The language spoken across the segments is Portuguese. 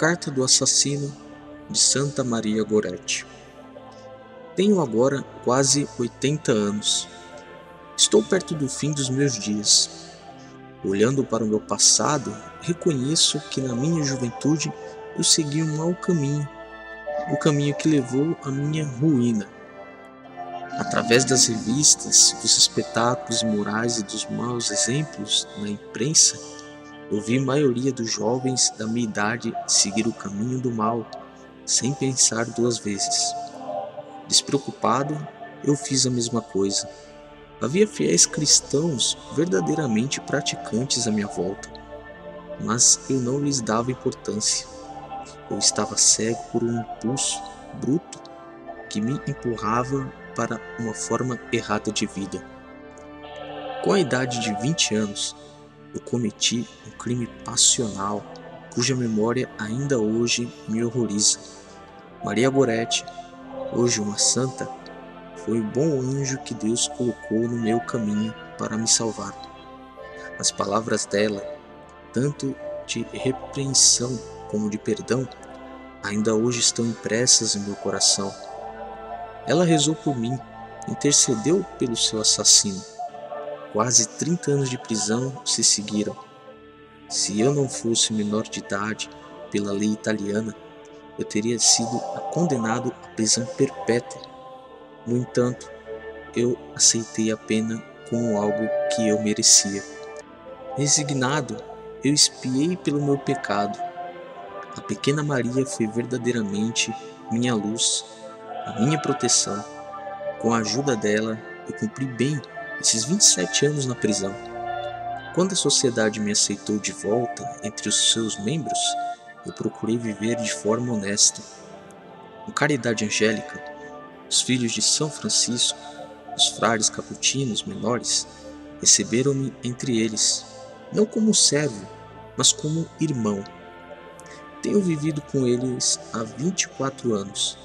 Carta do assassino de Santa Maria Goretti. Tenho agora quase 80 anos. Estou perto do fim dos meus dias. Olhando para o meu passado, reconheço que na minha juventude eu segui um mau caminho, o caminho que levou à minha ruína. Através das revistas, dos espetáculos morais e dos maus exemplos na imprensa, eu vi a maioria dos jovens da minha idade seguir o caminho do mal, sem pensar duas vezes. Despreocupado, eu fiz a mesma coisa. Havia fiéis cristãos verdadeiramente praticantes à minha volta, mas eu não lhes dava importância. Eu estava cego por um impulso bruto que me empurrava para uma forma errada de vida. Com a idade de 20 anos, eu cometi um crime passional cuja memória ainda hoje me horroriza. Maria Goretti, hoje uma santa, foi o bom anjo que Deus colocou no meu caminho para me salvar. As palavras dela, tanto de repreensão como de perdão, ainda hoje estão impressas em meu coração. Ela rezou por mim, intercedeu pelo seu assassino Quase 30 anos de prisão se seguiram. Se eu não fosse menor de idade pela lei italiana, eu teria sido condenado à prisão perpétua. No entanto, eu aceitei a pena como algo que eu merecia. Resignado, eu espiei pelo meu pecado. A pequena Maria foi verdadeiramente minha luz, a minha proteção. Com a ajuda dela, eu cumpri bem esses 27 anos na prisão. Quando a sociedade me aceitou de volta entre os seus membros, eu procurei viver de forma honesta. Com caridade angélica, os filhos de São Francisco, os frades caputinos menores, receberam-me entre eles, não como servo, mas como irmão. Tenho vivido com eles há 24 anos.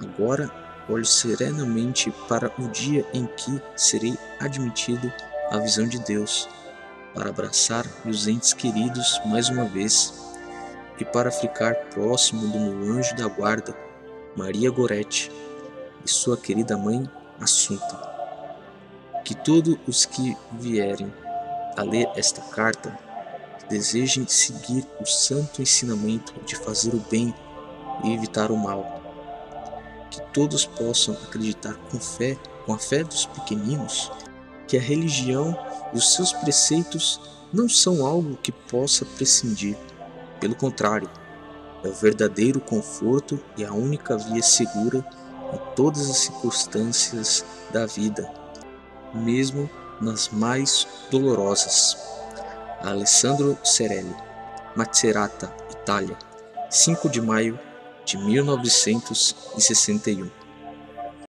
Agora olho serenamente para o dia em que serei admitido à visão de Deus, para abraçar meus entes queridos mais uma vez e para ficar próximo do meu anjo da guarda, Maria Goretti, e sua querida mãe, Assunta. Que todos os que vierem a ler esta carta desejem seguir o santo ensinamento de fazer o bem e evitar o mal todos possam acreditar com fé, com a fé dos pequeninos, que a religião e os seus preceitos não são algo que possa prescindir. Pelo contrário, é o verdadeiro conforto e a única via segura em todas as circunstâncias da vida, mesmo nas mais dolorosas. Alessandro Cerelli, Macerata, Itália, 5 de maio de 1961.